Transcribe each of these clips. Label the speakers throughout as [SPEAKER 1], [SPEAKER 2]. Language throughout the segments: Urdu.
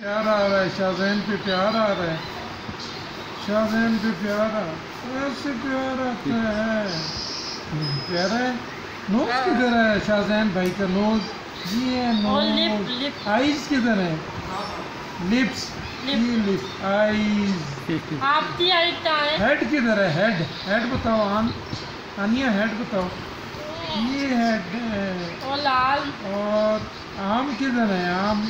[SPEAKER 1] پیار آ رہا ہے شاہزین پہ پیار آ رہا ہے۔ شاہزین پہ پیار آ ایسے پیار آتا ہے پیارا ہے؟ نوز کدھر ہے شاہزین بھائی کا نوز؟ یہ ہے نوز. آئیز کدھر ہے لپس۔ لپس۔ آئیز۔
[SPEAKER 2] آپ کی آئیتا ہے؟
[SPEAKER 1] ہیڈ کدھر ہے؟ ہیڈ۔ ہیڈ بتاؤ آن انیا ہیڈ بتاؤ۔ یہ ہیڈ ہے۔
[SPEAKER 2] اور لال۔
[SPEAKER 1] اور آم کدھر ہے آم۔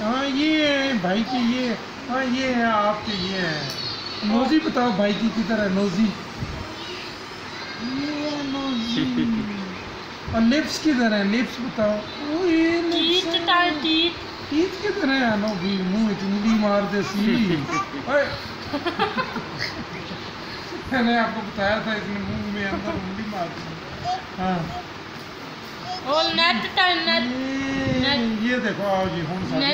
[SPEAKER 1] ہاں یہ ہے بھائی کی یہ ہاں یہ ہے آپ کے یہ ہے۔ نوزی بتاؤ بھائی کی کدھر ہے نوزی؟ یہ ہے نوزی۔ اور لپس کدھر ہے؟ لپس بتاؤ۔ او یہ lips
[SPEAKER 2] ٹیت
[SPEAKER 1] ہے۔
[SPEAKER 2] تار ٹیت
[SPEAKER 1] ٹیت کدھر ہے؟ آنو بھی منہ اتنی مار دے سی میں نے آپ کو بتایا تھا اس نے منہ میں اندر انگلی مار دی۔ ہاں۔ یہ دیکھو آؤ جی ہوں ساری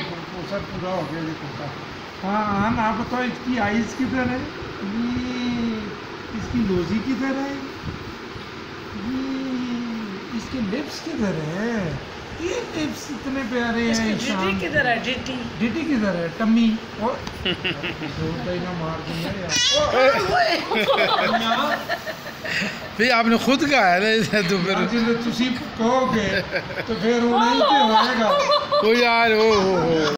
[SPEAKER 1] سر پورا ہو گیا جی کرتا ہاں ہاں آپ بتاؤ اس کی آئیز کدھر ہے یہ اس کی لوزی کدھر ہے یہ اس کے لپس کدھر ہے یہ لپس اتنے پیارے
[SPEAKER 3] اس کی
[SPEAKER 1] ہیں
[SPEAKER 3] ڈیٹی کدھر ہے ڈیٹی
[SPEAKER 1] ڈیٹی کدھر ہے ٹمی اور زور ہی نہ مار دیں یار
[SPEAKER 4] بھی آپ نے خود کہا ہے نا تو پھر
[SPEAKER 1] تسی کہو گے تو پھر وہ نہیں ہوئے گا۔
[SPEAKER 4] وہ یار او ہو ہو